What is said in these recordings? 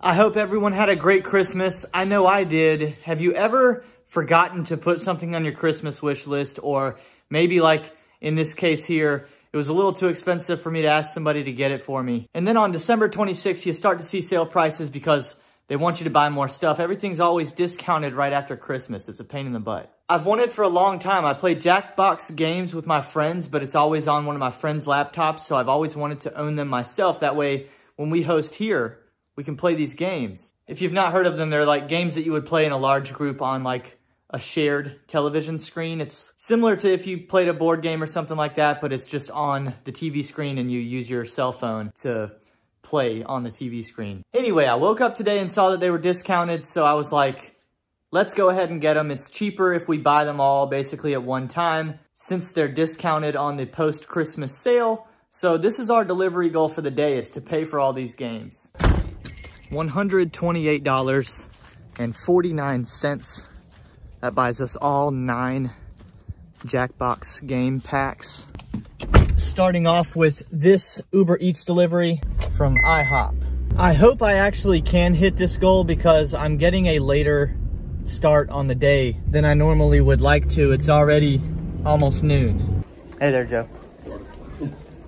I hope everyone had a great Christmas. I know I did. Have you ever forgotten to put something on your Christmas wish list or maybe like in this case here, it was a little too expensive for me to ask somebody to get it for me. And then on December 26th, you start to see sale prices because they want you to buy more stuff. Everything's always discounted right after Christmas. It's a pain in the butt. I've wanted for a long time. I play Jackbox games with my friends, but it's always on one of my friends' laptops, so I've always wanted to own them myself. That way, when we host here, we can play these games. If you've not heard of them, they're like games that you would play in a large group on like a shared television screen. It's similar to if you played a board game or something like that, but it's just on the TV screen and you use your cell phone to play on the TV screen. Anyway, I woke up today and saw that they were discounted, so I was like, let's go ahead and get them. It's cheaper if we buy them all basically at one time since they're discounted on the post-Christmas sale. So this is our delivery goal for the day is to pay for all these games. $128.49 that buys us all nine Jackbox game packs. Starting off with this Uber Eats delivery from IHOP. I hope I actually can hit this goal because I'm getting a later start on the day than I normally would like to. It's already almost noon. Hey there, Joe.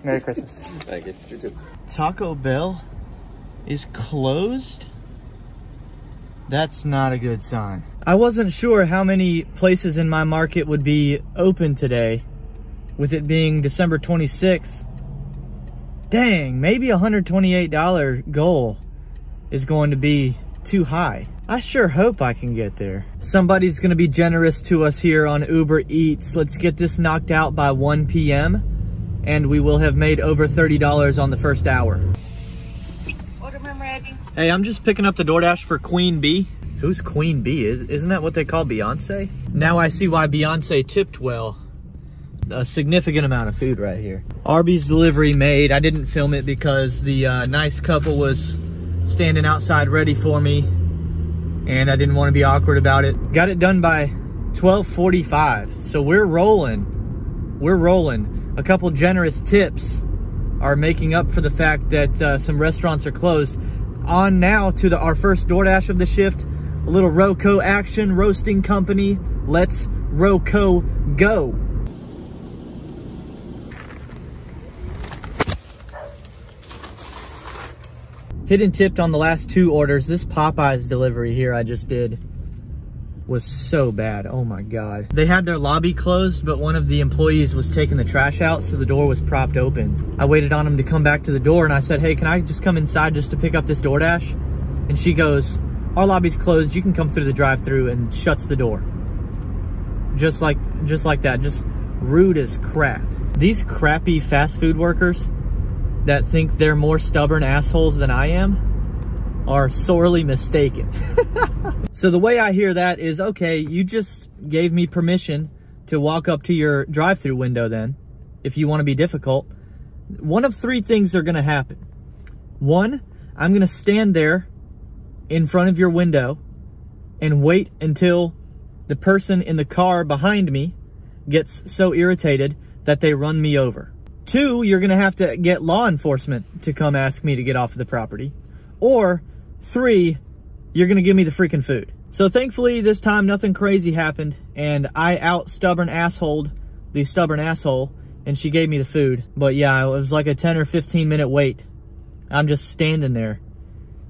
Merry Christmas. Thank you. You too. Taco Bell is closed? That's not a good sign. I wasn't sure how many places in my market would be open today with it being December 26th. Dang, maybe a $128 goal is going to be too high. I sure hope I can get there. Somebody's gonna be generous to us here on Uber Eats. Let's get this knocked out by 1 p.m. and we will have made over $30 on the first hour. Order room ready. Hey, I'm just picking up the DoorDash for Queen Bee. Who's Queen Bee? Is, isn't that what they call Beyonce? Now I see why Beyonce tipped well. A significant amount of food right here. Arby's delivery made. I didn't film it because the uh, nice couple was standing outside ready for me and I didn't want to be awkward about it. Got it done by 1245. So we're rolling. We're rolling. A couple generous tips are making up for the fact that uh, some restaurants are closed. On now to the, our first DoorDash of the shift a little Roco action, roasting company. Let's Roco go. Hidden tipped on the last two orders. This Popeyes delivery here I just did was so bad. Oh my God. They had their lobby closed, but one of the employees was taking the trash out, so the door was propped open. I waited on him to come back to the door and I said, hey, can I just come inside just to pick up this DoorDash? And she goes, our lobby's closed. You can come through the drive-through and shuts the door. Just like, just like that. Just rude as crap. These crappy fast food workers that think they're more stubborn assholes than I am are sorely mistaken. so the way I hear that is, okay, you just gave me permission to walk up to your drive-through window then, if you want to be difficult. One of three things are going to happen. One, I'm going to stand there in front of your window and wait until the person in the car behind me gets so irritated that they run me over. Two, you're going to have to get law enforcement to come ask me to get off of the property. Or three, you're to give me the freaking food. So thankfully, this time nothing crazy happened and I out stubborn assholed the stubborn asshole and she gave me the food. But yeah, it was like a 10 or 15 minute wait. I'm just standing there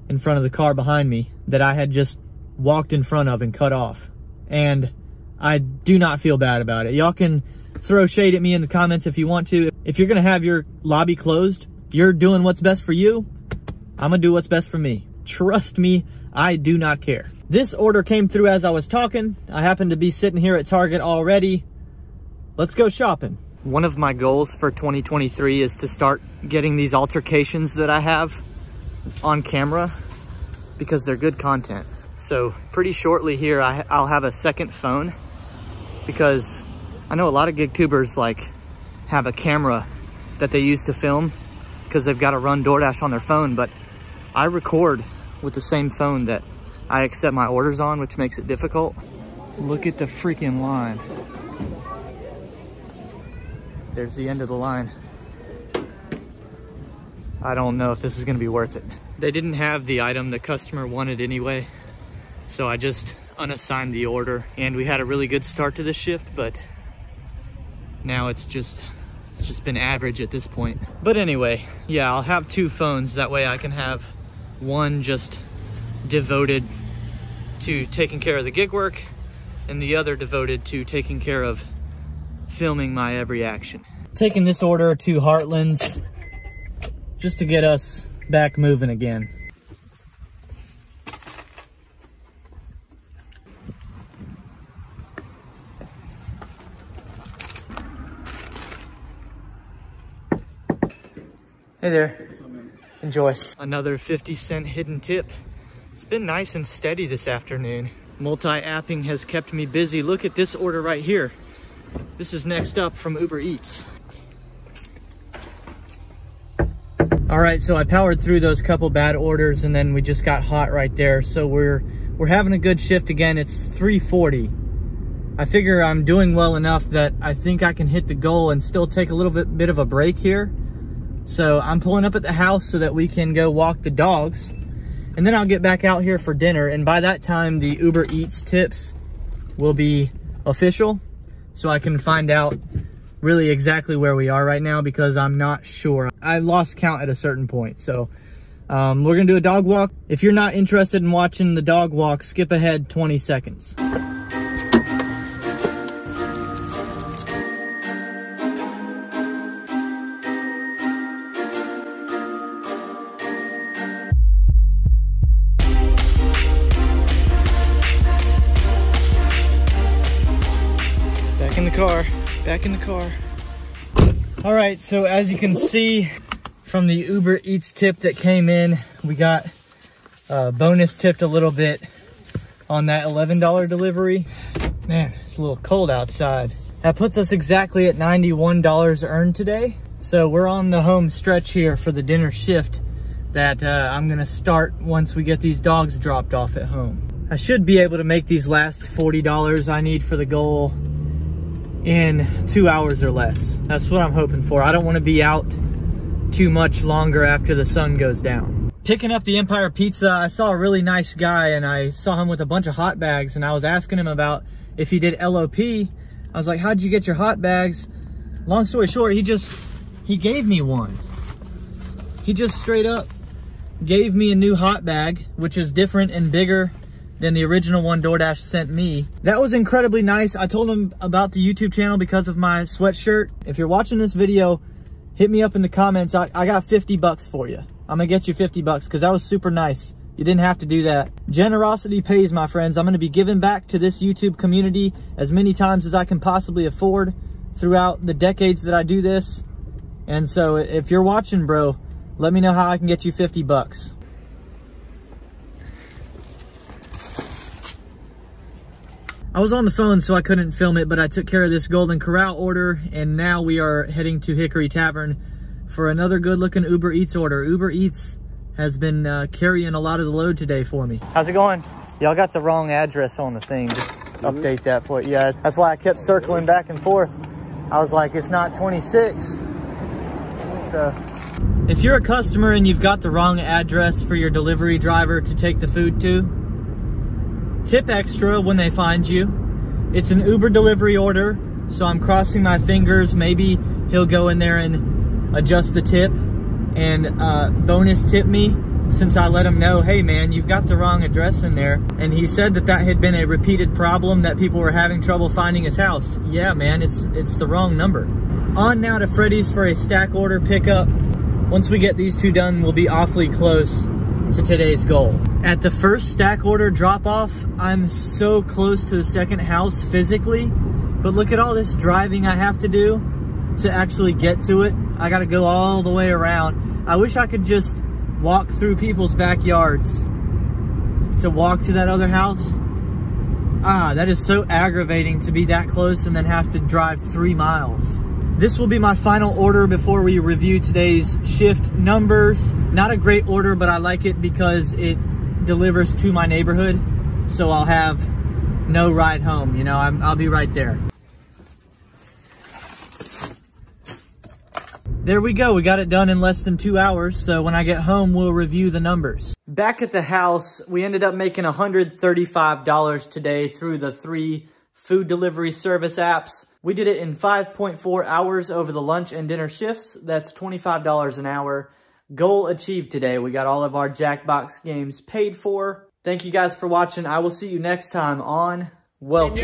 in front of the car behind me that I had just walked in front of and cut off. And I do not feel bad about it. Y'all can throw shade at me in the comments if you want to. If you're gonna have your lobby closed, you're doing what's best for you, I'm gonna do what's best for me. Trust me, I do not care. This order came through as I was talking. I happen to be sitting here at Target already. Let's go shopping. One of my goals for 2023 is to start getting these altercations that I have on camera because they're good content. So pretty shortly here, I, will have a second phone because I know a lot of gig tubers like have a camera that they use to film because they've got to run DoorDash on their phone, but I record with the same phone that I accept my orders on, which makes it difficult. Look at the freaking line. There's the end of the line. I don't know if this is gonna be worth it. They didn't have the item the customer wanted anyway. So I just unassigned the order and we had a really good start to the shift, but now it's just it's just been average at this point. But anyway, yeah, I'll have two phones. That way I can have one just devoted to taking care of the gig work and the other devoted to taking care of filming my every action. Taking this order to Heartland's just to get us back moving again. Hey there. Enjoy. Another 50 cent hidden tip. It's been nice and steady this afternoon. Multi-apping has kept me busy. Look at this order right here. This is next up from Uber Eats. All right, so I powered through those couple bad orders and then we just got hot right there. So we're we're having a good shift again. It's 340. I figure I'm doing well enough that I think I can hit the goal and still take a little bit, bit of a break here. So I'm pulling up at the house so that we can go walk the dogs. And then I'll get back out here for dinner. And by that time, the Uber Eats tips will be official. So I can find out really exactly where we are right now because I'm not sure. I lost count at a certain point. So um, we're gonna do a dog walk. If you're not interested in watching the dog walk, skip ahead 20 seconds. Back in the car, back in the car. All right, so as you can see from the Uber Eats tip that came in, we got uh, bonus tipped a little bit on that $11 delivery. Man, it's a little cold outside. That puts us exactly at $91 earned today. So we're on the home stretch here for the dinner shift that uh, I'm gonna start once we get these dogs dropped off at home. I should be able to make these last $40 I need for the goal in two hours or less. That's what I'm hoping for. I don't want to be out too much longer after the sun goes down. Picking up the Empire Pizza, I saw a really nice guy and I saw him with a bunch of hot bags and I was asking him about if he did LOP. I was like, how'd you get your hot bags? Long story short, he just, he gave me one. He just straight up gave me a new hot bag, which is different and bigger than the original one DoorDash sent me. That was incredibly nice. I told him about the YouTube channel because of my sweatshirt. If you're watching this video, hit me up in the comments. I, I got 50 bucks for you. I'm gonna get you 50 bucks because that was super nice. You didn't have to do that. Generosity pays, my friends. I'm gonna be giving back to this YouTube community as many times as I can possibly afford throughout the decades that I do this. And so if you're watching, bro, let me know how I can get you 50 bucks. I was on the phone, so I couldn't film it, but I took care of this Golden Corral order, and now we are heading to Hickory Tavern for another good-looking Uber Eats order. Uber Eats has been uh, carrying a lot of the load today for me. How's it going? Y'all got the wrong address on the thing. Just update that for you. Yeah, that's why I kept circling back and forth. I was like, it's not 26. So, if you're a customer and you've got the wrong address for your delivery driver to take the food to, tip extra when they find you. It's an Uber delivery order, so I'm crossing my fingers. Maybe he'll go in there and adjust the tip and uh, bonus tip me since I let him know, hey man, you've got the wrong address in there. And he said that that had been a repeated problem that people were having trouble finding his house. Yeah, man, it's, it's the wrong number. On now to Freddy's for a stack order pickup. Once we get these two done, we'll be awfully close to today's goal. At the first stack order drop off, I'm so close to the second house physically, but look at all this driving I have to do to actually get to it. I gotta go all the way around. I wish I could just walk through people's backyards to walk to that other house. Ah, that is so aggravating to be that close and then have to drive three miles. This will be my final order before we review today's shift numbers. Not a great order, but I like it because it delivers to my neighborhood. So I'll have no ride home, you know, i will be right there. there we go. We got it done in less than two hours. So when I get home, we'll review the numbers. Back at the house, we ended up making $135 today through the three food delivery service apps. We did it in 5.4 hours over the lunch and dinner shifts. That's $25 an hour. Goal achieved today. We got all of our Jackbox games paid for. Thank you guys for watching. I will see you next time on Welty.